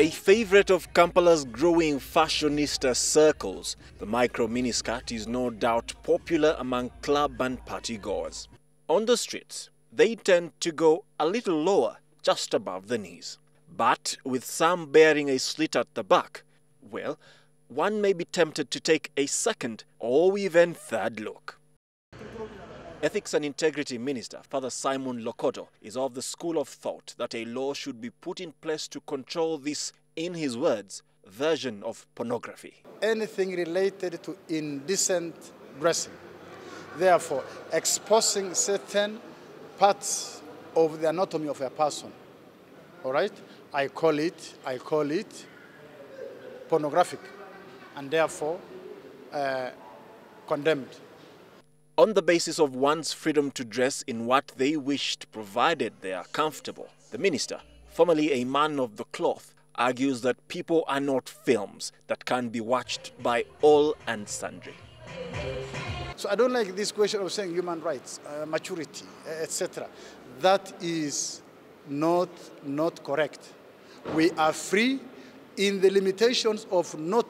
A favorite of Kampala's growing fashionista circles, the micro miniskirt is no doubt popular among club and party goers. On the streets, they tend to go a little lower, just above the knees. But with some bearing a slit at the back, well, one may be tempted to take a second or even third look. Ethics and Integrity Minister Father Simon Lokodo is of the school of thought that a law should be put in place to control this, in his words, version of pornography. Anything related to indecent dressing, therefore exposing certain parts of the anatomy of a person. All right? I call it, I call it pornographic and therefore uh, condemned on the basis of one's freedom to dress in what they wished provided they are comfortable. The minister, formerly a man of the cloth, argues that people are not films that can be watched by all and sundry. So I don't like this question of saying human rights, uh, maturity, etc. That is not, not correct. We are free in the limitations of not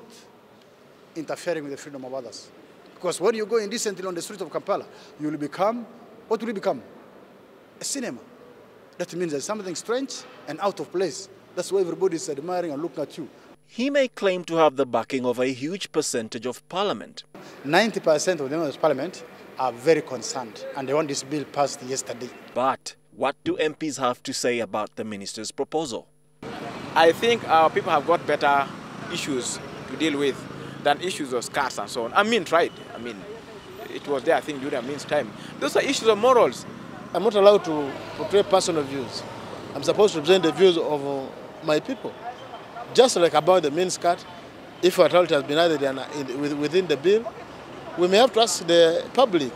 interfering with the freedom of others. Because when you go indecently on the streets of Kampala, you will become, what will you become? A cinema. That means there's something strange and out of place. That's why everybody is admiring and looking at you. He may claim to have the backing of a huge percentage of parliament. 90% of the members of parliament are very concerned and they want this bill passed yesterday. But what do MPs have to say about the minister's proposal? I think our people have got better issues to deal with than issues of scars and so on. I mean, tried. I mean, it was there, I think, during Amin's time. Those are issues of morals. I'm not allowed to portray personal views. I'm supposed to present the views of uh, my people. Just like about the main skirt, if a told has been added in, within the bill, we may have to ask the public.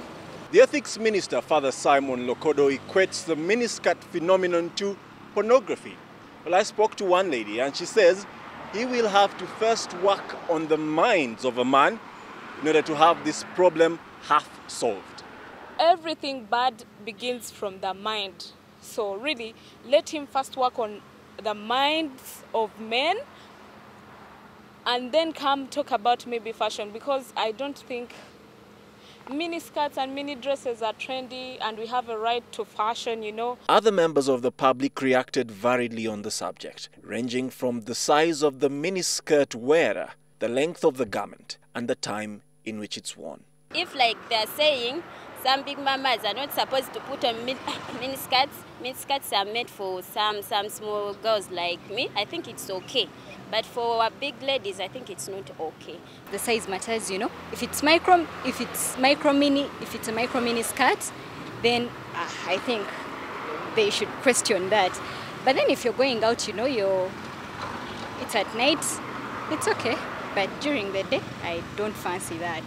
The ethics minister, Father Simon Lokodo, equates the miniskirt phenomenon to pornography. Well, I spoke to one lady and she says he will have to first work on the minds of a man in order to have this problem half solved. Everything bad begins from the mind. So really, let him first work on the minds of men and then come talk about maybe fashion because I don't think mini skirts and mini dresses are trendy and we have a right to fashion, you know. Other members of the public reacted variedly on the subject, ranging from the size of the mini skirt wearer, the length of the garment, and the time in which it's worn. If, like they're saying, some big mamas are not supposed to put on mini skirts, mini skirts are made for some, some small girls like me, I think it's okay. But for big ladies, I think it's not okay. The size matters, you know. If it's micro, if it's micro mini, if it's a micro mini skirt, then uh, I think they should question that. But then if you're going out, you know, you're, it's at night, it's okay. But during the day, I don't fancy that.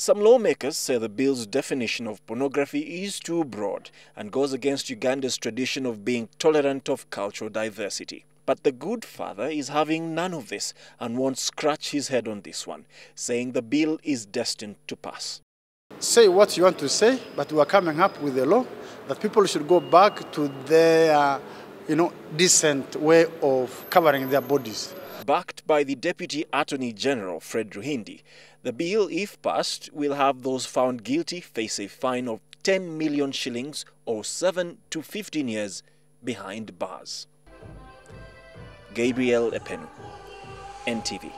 Some lawmakers say the bill's definition of pornography is too broad and goes against Uganda's tradition of being tolerant of cultural diversity. But the good father is having none of this and won't scratch his head on this one, saying the bill is destined to pass. Say what you want to say, but we are coming up with a law that people should go back to their, you know, decent way of covering their bodies. Backed by the Deputy Attorney General, Fred Ruhindi, the bill, if passed, will have those found guilty face a fine of 10 million shillings or 7 to 15 years behind bars. Gabriel Epenu, NTV.